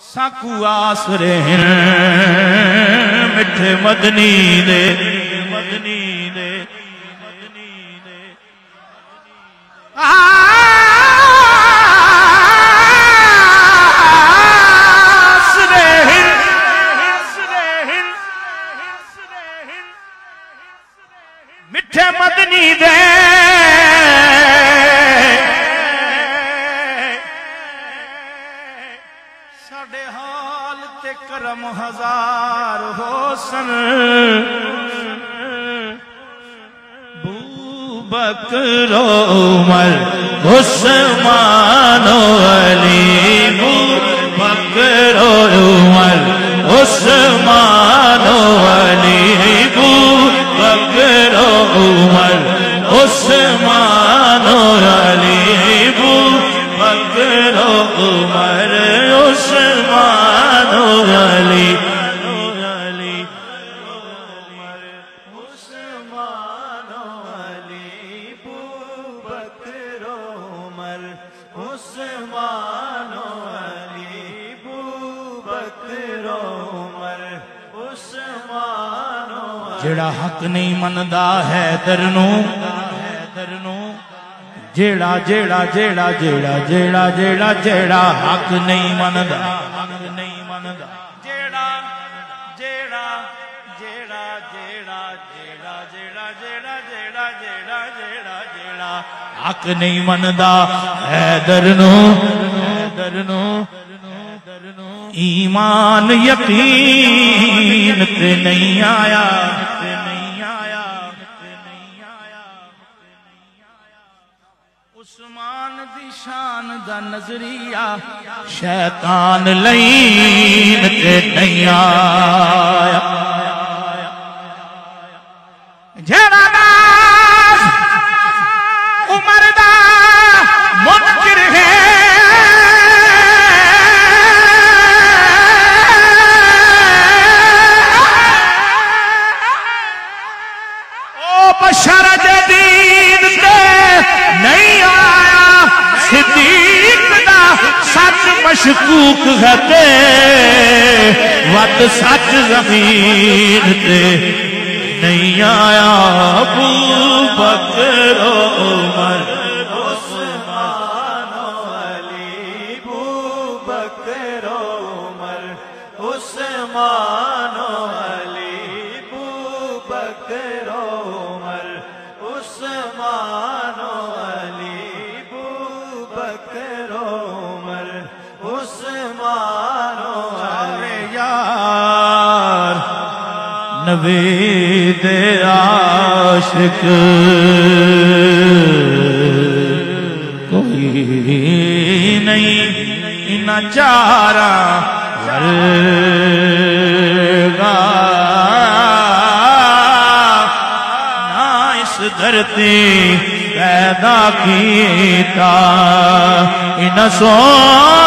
ਸਾਕੂ ਆਸਰੇ ਮਿੱਠੇ ਮਦਨੀ ਦੇ ਮਦਨੀ ਦੇ ਮਦਨੀ ਦੇ ਆਸਰੇ ਸਾਡੇ ਹਾਲ ਤੇ ਕਰਮ ਹਜ਼ਾਰ ਹੋਸਨ ਬੂ ਬਕਰ ਉਮਰ ਉਸਮਾਨ उस्मानो अली बकरो उमर उस्मानो जेड़ा हक नहीं मनदा है तरनो। है तरनो जेड़ा जेड़ा जेड़ा जेड़ा जेड़ा जेड़ा जेड़ा हक नहीं मनदा हक नहीं मनदा। ਹੱਕ ਨਹੀਂ ਮੰਨਦਾ ਹੈਦਰ ਨੂੰ ਹੈਦਰ ਨੂੰ ਹੈਦਰ ਨੂੰ ਈਮਾਨ ਯਕੀਨ ਤੇ ਨਹੀਂ ਆਇਆ ਤੇ ਨਹੀਂ ਆਇਆ ਤੇ ਨਹੀਂ ਆਇਆ ਉਸਮਾਨ ਦੀ ਸ਼ਾਨ ਦਾ ਨਜ਼ਰੀਆ ਸ਼ੈਤਾਨ ਲਈ ਤੇ ਨਹੀਂ ਆਇਆ है ते वत सच ज़मीन ते नहीं आया अबू बकरो उमर उस्मान अरे यार नवेद आशिक। कोई नहीं इन चारा वर्गा ना इस धरती पैदा कीता इन सोने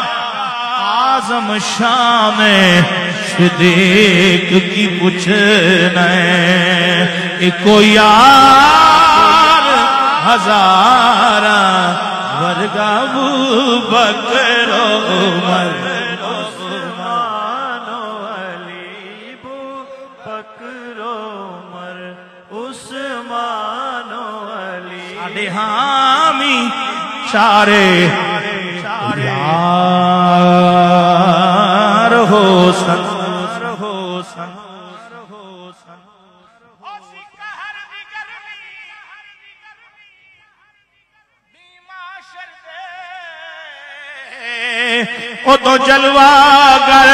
आज़म शाम सिद्दीक की पूछने। इको यार हजारा वर्गा बकरो मर हामी चारे चारे। हुसन ओ तो जलवा गर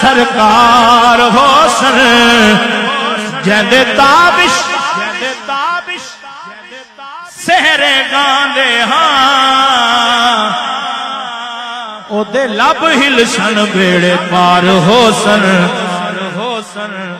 सरकार होसन जंदे ताबिश जंदे ताबिश। सहरे गांदे हाँ ਦੇ ਲੱਭ ਹਿਲਸਣ ਵੇੜੇ ਪਾਰ ਹੋਸਨ ਹੋਸਨ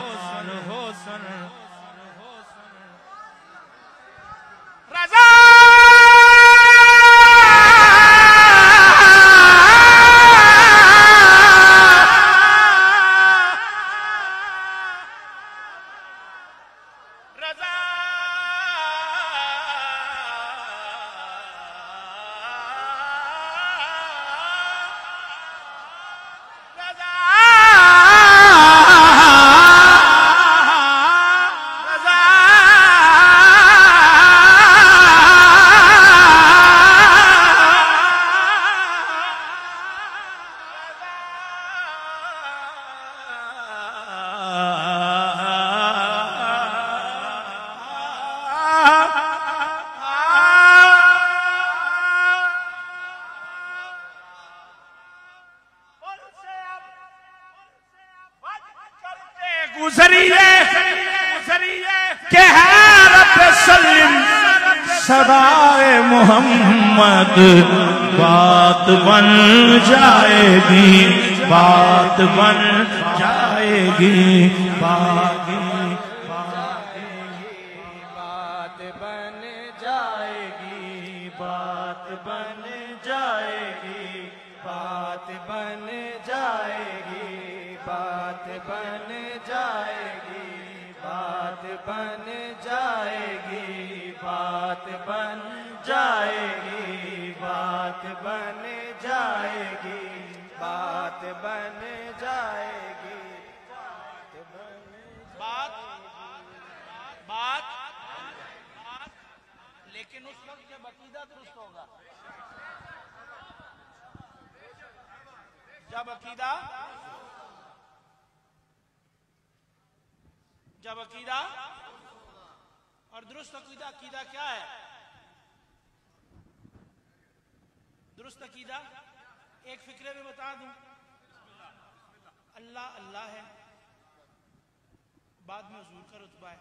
गुजरिए के रब सलीम। सदाए मोहम्मद। बात बन जाएगी। बात बन जाएगी। बागी बात बात बन जाएगी, बात बन जाएगी, बात बन जाएगी, बात बन बात बात, लेकिन उस वक्त जब अकीदा दुरुस्त होगा। जब अकीदा जब अकीदा और दुरुस्त अकीदा अकीदा क्या है? दुरुस्त अकीदा, एक फिक्रे में बता दूँ। अल्लाह अल्लाह है। बाद में हजूर का रुतबा है।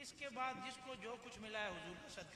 इसके बाद जिसको जो कुछ मिला है हजूर का सदका।